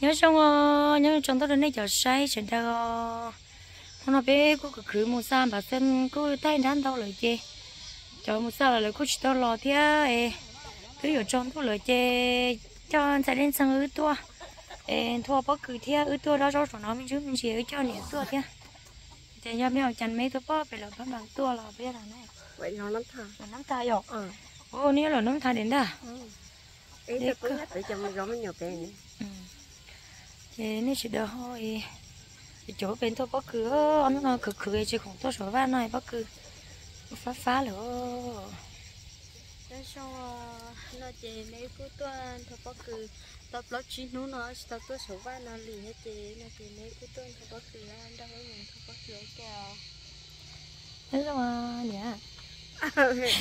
nhớ xong nhớ trong đó đến giờ say chuyện ta hôm nay bé cô cứ cứ mua sam bà xem cô tay đan đâu lời chê. Cho mua sam là lời cô chỉ tao lo thế cứ ở trong đó lời chê cho sẽ đến sang ư tua. Thua bất cứ thế ư tua đó rồi nó mình chứ mình chỉ ở cho nhẹ tua thế thì nhà mèo chăn mấy tôi bỏ về là nó bằng tua là biết là này. Vậy nó nắm thà. Nó nắm thà rồi ờ ô nếu là nắm thà đến đó. Thì cũng nhất để cho mình rõ mình nhiều cái này nếu chỉ đỡ thôi thì chỗ bên tôi bất cứ ông nó cực cực chỉ không tôi số van này bất cứ phá phá nữa Thế xong nó chỉ mấy phút tuần thôi bất cứ tập lớp chín nó nó tập tôi số ba nó lì hết chị nó chỉ mấy phút tuần thôi bất cứ ăn đâu ấy mình thôi bất cứ kèo thế mà nhỉ?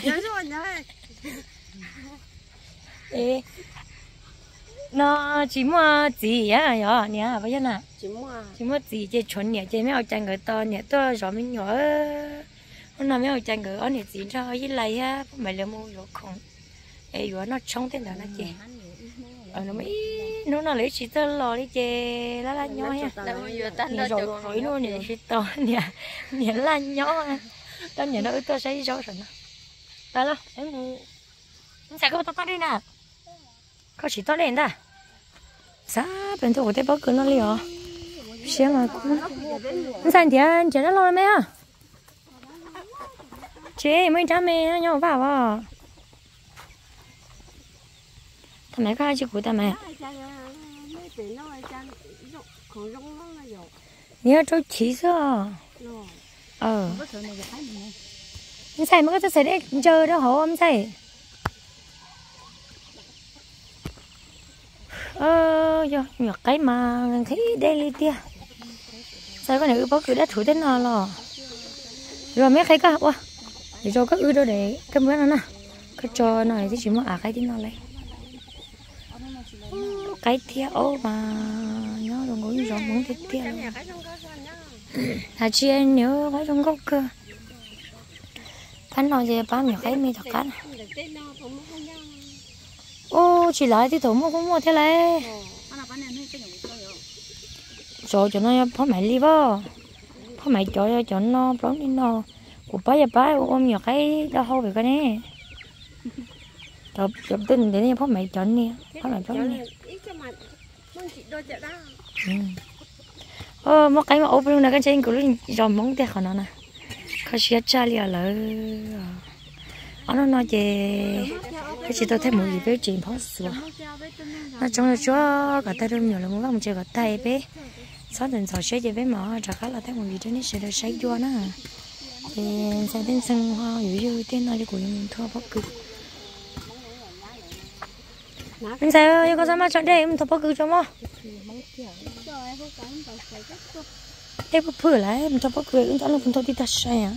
Nhớ rồi nhớ ê nó chỉ mua gì á nhở nhỉ bây giờ nè chỉ mua. Chỉ mua gì chơi chuẩn nhỉ? Chơi mấy ông chàng người to nhỉ? Tôi rồi mình nhỏ. Hôm nào mấy ông chàng người ở nhỉ? Gì cho với lại á mày là mua rồi không ê rồi nó trông tên đó nó chơi ờ nó mới nó nó lấy chỉ tơ lò đi chơi lá lá nhỏ nha nhỉ rồi rồi luôn nhỉ chỉ to nhỉ nhỉ lá nhỏ tao nhỉ nó tôi sẽ rõ rồi nè. Đó là em sẽ có tao tao đi nè có chỉ tao lên đó sa bên tôi có thể bắt cứ nó liền xem mà cũng anh sang thì anh chơi nó lo mấy à chị mới trả mẹ nhau vào vào thằng mẹ có chị của thằng mẹ? Nhớ cho chỉ sao ờ. Anh sang mới có thể để chơi đó, hổ ông sang ờ giờ cái mà thấy đây đi tia. Sao cái này ư, bác cứ đã thử thế nào lo rồi mấy cái cả quá. Để cho các ư đâu để cái bữa nó nè cái trò này thì chỉ muốn à cái tí nào lấy. Cái tia ô mà nhớ đừng có giống muốn thịt tia là chị em nhớ cái trong gốc cơ. Bán nào gì bán nhỏ cái mi thật cá ô chỉ lại thì thủ mua cũng mua thế này. Rồi. Cho nó phá mày đi vào phá mày cho cho nó bóng đi nó của bá giờ bá ôm nhỏ cái đau hâu về cái này chụp chụp tin để phá mày chọn nè phá mày chọn nè ờ một cái mà ốp luôn là cái trên của nó rồi móng tè khỏi nó nè. Có chuyện cha liền là nó nói về cái chị tôi thấy một gì với chuyện phó sửa. Nó trong là chúa cả tay đâm nhiều là muốn làm chơi cả tay bé. Sáu tuần sáu sẽ về với mỏ, trả khá là thấy một gì trên đấy sẽ được sấy chua nó. Thì sẽ đến sân hoa, dữ dụ tên nói của mình thua bất cứ. Mình sẽ có sao mà chọn đây mình thua bất cứ cho mò em có phử lại, em thua bất cứ, em chọn là mình thua đi đặt sai à.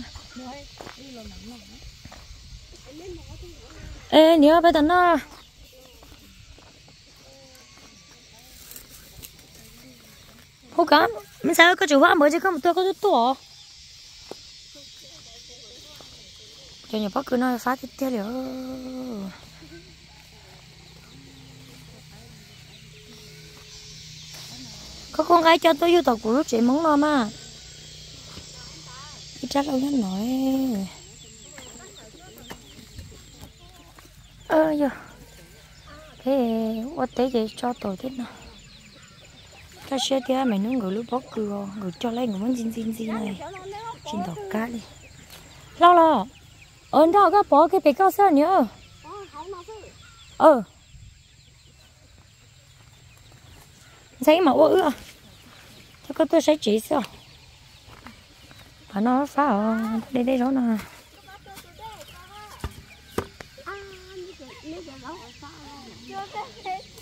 Ê nhớ bây giờ nó hô cả mình sao có chủ hoa mới chứ không? Tôi có chút tuổi cho nhà bác cứ nói phá tiếp theo liệu có con gái cho tôi yêu tộc của lúc chị muốn lo mà. Chắc đâu nhắn nói ơ, giờ. Thế quá tế gì cho tổ thế nào. Cái xe kia mày nó ngồi lúc bóc cửa ngồi cho lấy ngồi muốn zin zin zin này. Xin đọc cá đi. Lo lo. Ờ, Ơn đó các bó cái bị cao sao nhớ ờ. Thấy mà ôi ư cho có tôi sẽ chỉ sao và nó phá ở đây đây đó nè.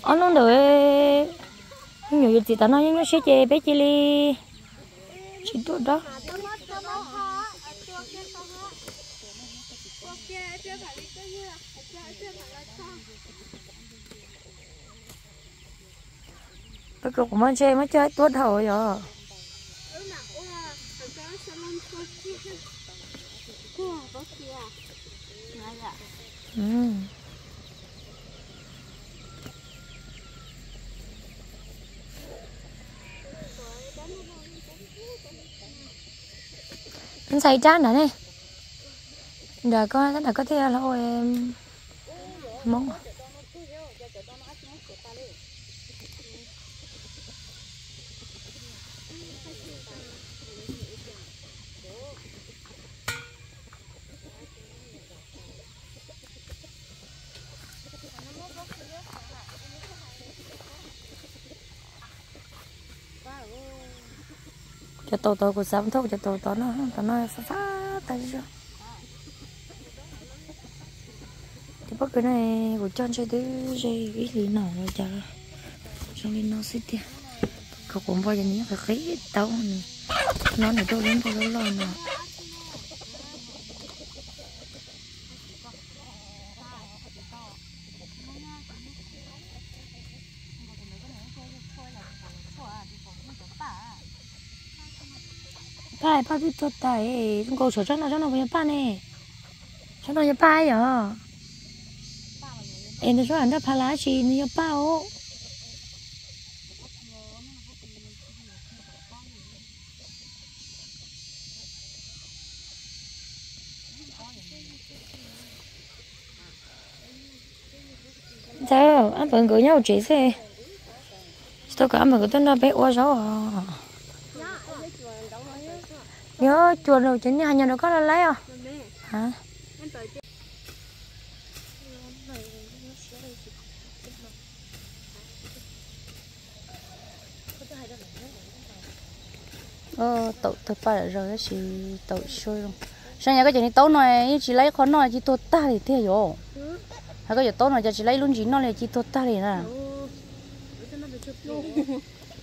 Ăn nó được nhiều gì ta nói nó sẽ chơi bé chơi li chỉ tốt đó. Cái cục mà chơi mới chơi tốt hồi rồi à. ừ. Anh xài chán nè này. Có, rất là có theo là ôi em mong tổ tổ của sắm thuốc cho tổ tổ nó tổ nó phá phá tay cho. Thì bất cứ này của cho chơi thứ dây cái gì nổ rồi chả. Trong đi nó sẽ tiền. Cậu cũng vào nhà nhé phải khí tao. Này nó này tôi đến tôi lo nè ba biết tại chúng cô cho nó cho nó bây ba nè cho nó ba giờ em cho anh đã phá lá chi nó ba ô sao anh vẫn gửi nhau chỉ xe tôi cảm mà cái nó bé quá rồi nhớ chuồn rồi, chính nhà nhà nó có lấy không? hả? Ờ thật tàu ba rồi chị tụ sôi luôn. Sao nhà cái chuyện tối này chỉ lấy khó nói chỉ tôi ta thì thế rồi hay cái chuyện tàu này chỉ lấy luôn chỉ nói là chỉ tôi ta thì nè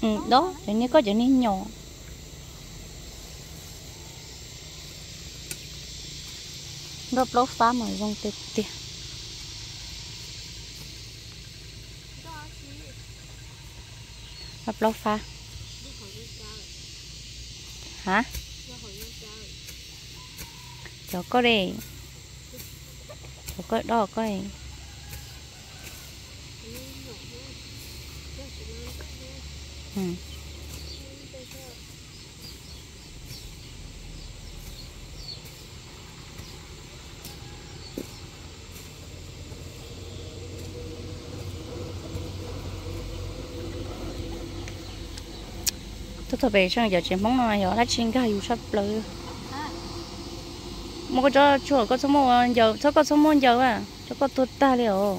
ừ, đó chỗ này có chỗ này nhỏ. Đó lốp phá mà dùng tiền, tê đó phá. Hả? Chỗ có đi chỗ có đó có đi ừ. tôi thôi về sang giờ chỉ mong là giờ đã chín cái yêu sắp lỡ. Một cái cho chùa có số một, giờ cho có số một giờ à? Cho có tốt ta liệu.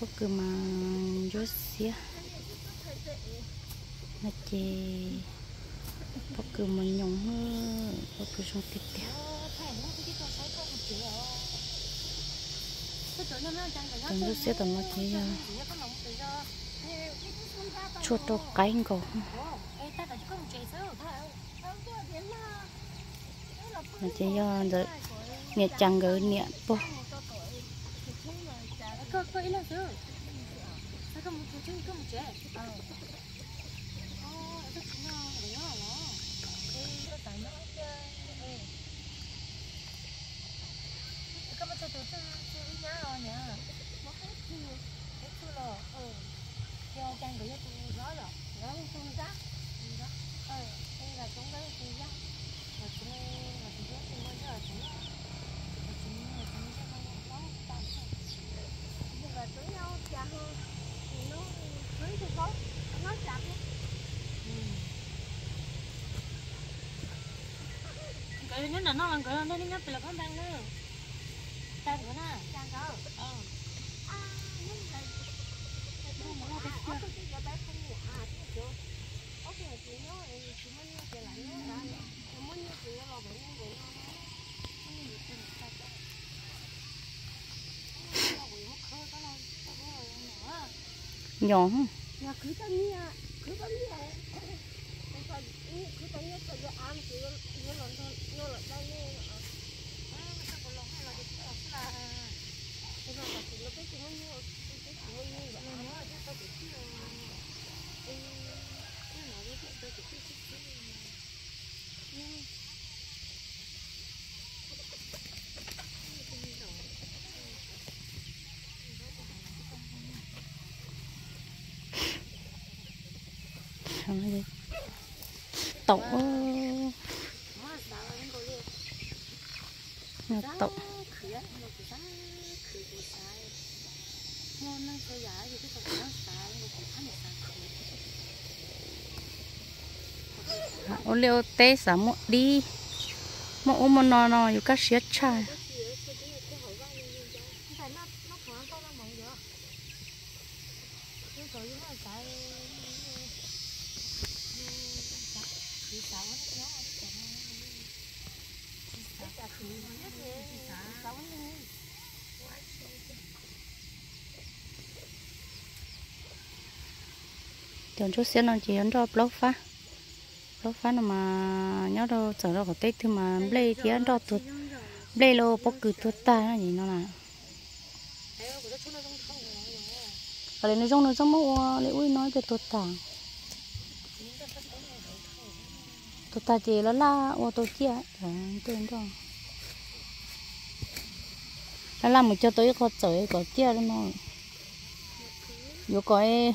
có cơ mà rốt xía nó chê có cơ mà nhúng có cơ trong tiếp theo. Còn rốt xía tầm nó chỉ chua to cái ngầu nó chỉ do giờ nhẹ chẳng gỡ nhẹ po có có ít là chứ sao không một chút ờ. ờ, không một chế ờ. Rất nhỏ để nhỏ nó đi nó tại nó chơi? Có một chút chút chút ít nhá rồi nó hết chưa? Hết chưa rồi. Ừ. Cho trang bị cho tôi rõ rồi. Rõ không tôi ra ừ đó? Ừ đây là cũng đấy tôi ra nó làm cái nó đi ngấp là con đang nữa đang của nó. Đang có ờ. À nhưng bé không chứ chứ ok chị chị lại là muốn chị là vẫn chị cái này nhỏ. Cứ tao như cứ tao như vậy cứ tao giờ ăn thì nó nó nó lần đây như à nó có lòng hay là cái cái là cái là cái nó cái nó như cái cái nó như vậy nó nó cái tao cái cái cái cái nào cái cái cái cái cái cái không gì tậu tổng. Ô liu tê xả một đi. Một ô một nò cá siết chai. Chọn chút xíu nó chỉ ấn cho block phá block phá nó mà nhớ đâu trở đâu có tết thì mà play thì ăn cho tuột. Play lô bóc cử tuột ta nó nhìn nó là. Ở đây nó trong nó trong mẫu ờ, lễ ui nói cho tuột ta. Tuột ta chỉ là la ô tô chia ờ, tên đó là làm một cho tôi có chở có chia đó mà vô cái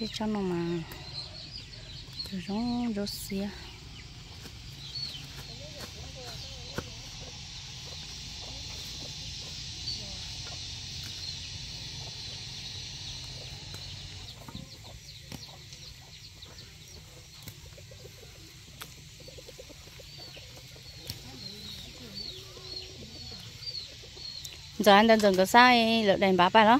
bên cho nó mà rong rong xía giờ anh đang dừng cái sai lợn đèn bá bài đó.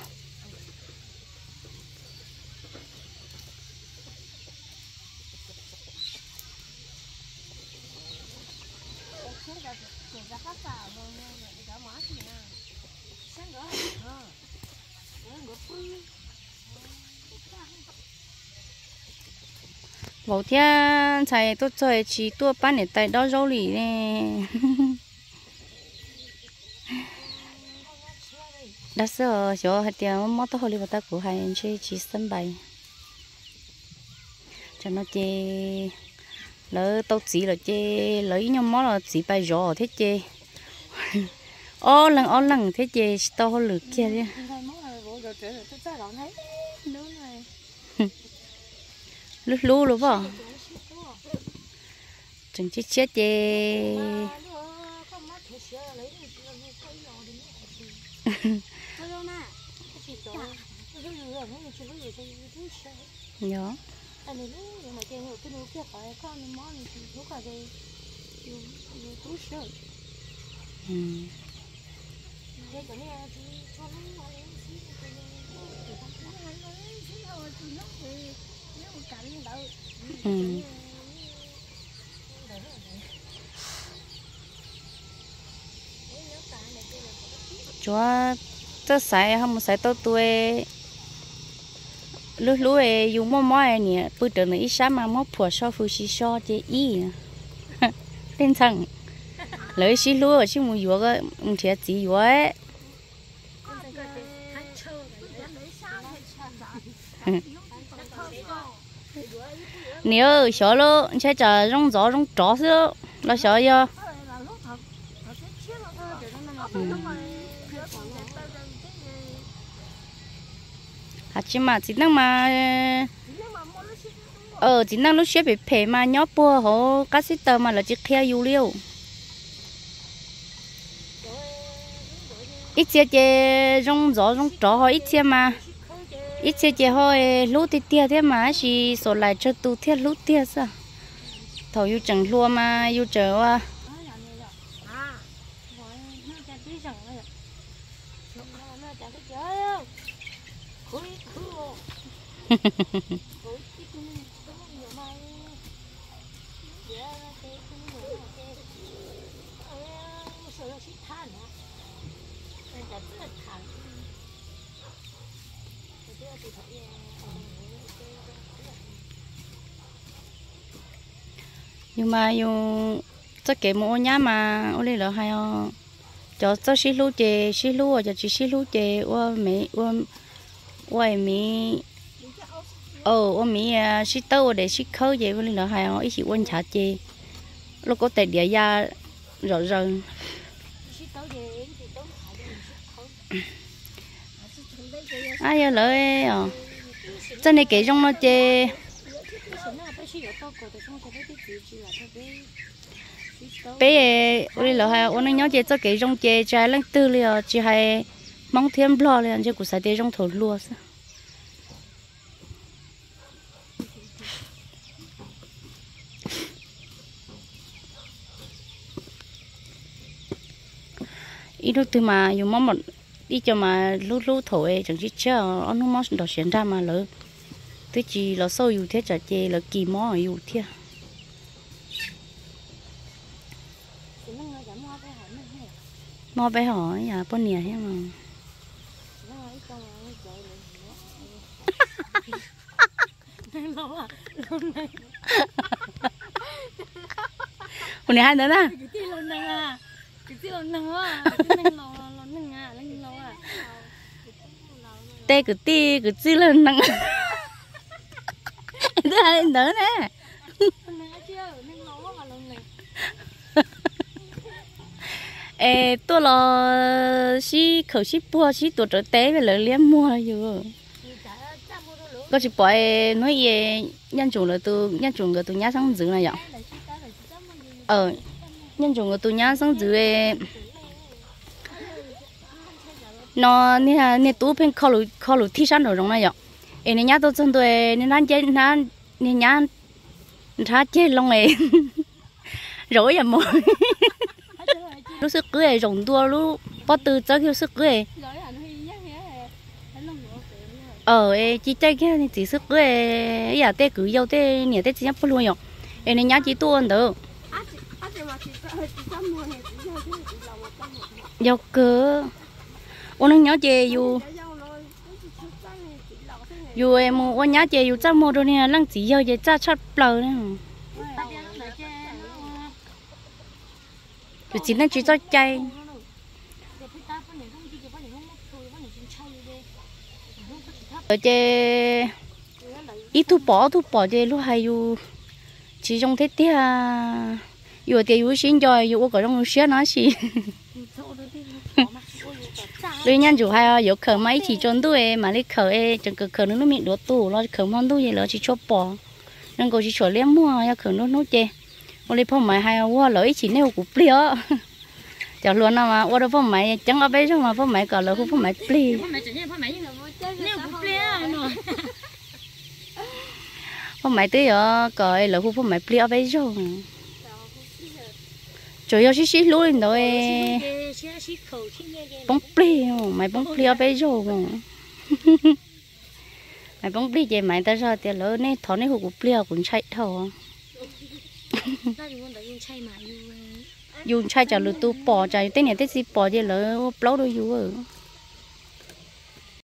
Bố thia chạy tôi chơi chỉ tôi bán để tay đó rau lì nè. Đã sợ chỗ hạt tiền mất tôi hồi vào ta của hai chị chỉ sân bay cho nó chê, lỡ tao chỉ là chê, lấy nhau mó là chỉ bay rõ thế chê. Ô lần ô lần thế chê tao hồi lượt kia đi lú lú luôn vào chừng chết chết chê. Nhớ sợ ừ ừ. Chúa tớ xài không xài tao tuổi lúc lúc ấy dùng mò mò nè bữa trở này ít sáng mà mò phùa so phù xí so chế y lên thằng. Lấy xí lúa ở trên mùi dừa cái ông thiệt gì dừa ấy nếu sợ lo sẽ chờ rong gió rong chó xíu nó sợ yo à chỉ mà chỉ năng mà ờ chỉ năng lúc xếp bị phê mà nhó bùa họ cá sĩ tờ mà là chỉ khe yêu liêu ít chia chia rong gió rong chó họ ít chia mà ít chia chia họ lú thì tia thế mà chỉ số lại cho tu thiết lú tia sao thầu yêu chẳng lúa mà yêu chờ à Hehehehe nhưng mà dù chắc kể mua nhá mà ô đi là hay ho cho cho xí lú chè xí lú cho chỉ xí lú chè ô mẹ, ô ô mẹ ờ ô mẹ à, xí tơ để xí khâu vậy ô đi là hay ho ít xí quên chả chè lúc có tệ địa ra rõ ràng. Ai giờ lợi à cho nên cái trong nó chè bé ôi lỡ hai, ôi nó nhớ chơi cho cái trong chơi trái lăng tư liền chỉ hay mong thêm lo liền chứ cũng sẽ để trong thổ lúa sao ít lúc từ mà dùng món một đi cho mà lú lú thổi chẳng chỉ chờ ông nó mất đồ xén ra mà lỡ. Tôi chỉ là sâu yêu thế trả chê là kỳ mò yêu thế. Mò bé hỏi à con nhiêu hết mà. Hôm nay hai nữa nè cái gì lần nào cái gì lần nào tê, cứ tê cứ chư lên nặng. Thứ hai nữa nè ê tôi là xí khẩu xí bùa, xí tổ trở tế về lời liếm mua rồi có chỉ bỏ nói về nhân chủng là tôi nhân chủng là tôi nhá sang dưới này vậy ờ nhân chủng là tôi nhá sang dưới nó nè nè tú bên khó lù khó lù thi sản đồ trong này vậy em nè nhá tôi chân tôi nè nan chơi nan nè nhá ra chơi long này rồi à mồi lúc sức cưới rồng tua lúc bắt từ cho kêu sức cưới ờ chỉ chơi cái này chỉ sức cưới giờ tê cứ yêu tê nhẹ tê chỉ nhấp luôn nhở em này nhá chỉ tuôn được yêu cơ ôn nhớ chè dù dù em ôn nhớ chè dù chắc mua đồ nè lăng chỉ yêu chè chắc chắc bờ nữa dù chỉ nên chỉ cho chay. Ờ, ở chè ít thu bỏ thu bỏ chè lúc hay dù chỉ trong thế à, dù thì dù xin cho dù có trong xe nó xí lúc nhân chủ hay có khờ mấy chỉ trốn đuôi mà lấy khờ ấy chẳng cờ khờ nó miệng đổ tủ nó khờ món đuôi nó chỉ cho bỏ. Nên cô chỉ cho liếm mua ya khờ nó nó chè ô lấy phong mày hay qua lỗi chỉ nêu của plio chả luôn nào mà qua đâu phong mày chẳng ở bên trong mà phong mày cả lỡ phong mày pli phong mày tới giờ cởi lỡ phong mày pli ở bên trong chủ yếu xí lúa rồi bông pli mày bông pli ở bên trong mày bông pli vậy mày ta ra tiền lỡ này thọ này hụt pli cũng chạy thôi dùng chạy chả lừa tu bỏ chạy, tên này tên gì bỏ vậy lỡ lâu đôi dù